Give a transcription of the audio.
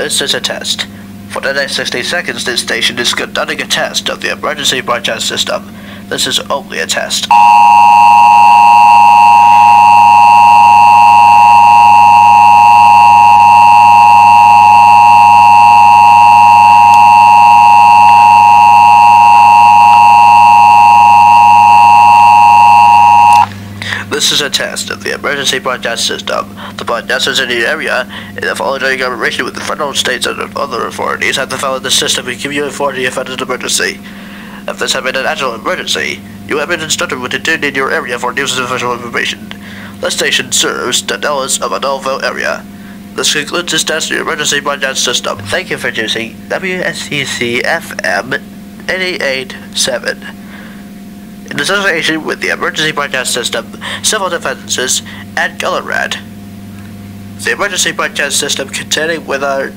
This is a test. For the next 60 seconds, this station is conducting a test of the emergency broadcast system. This is only a test. This is a test of the emergency broadcast system. The broadcasters in the area, in the following cooperation with the federal, states, and other authorities, have to follow the system and give you authority if an emergency. If this has been an actual emergency, you have been instructed to tune in your area for news and official information. The station serves the Dallas of Adolfo area. This concludes this test of the emergency broadcast system. Thank you for choosing WSEC FM 887 in association with the Emergency Broadcast System, Civil Defenses, and Colorad. The Emergency Broadcast System containing with our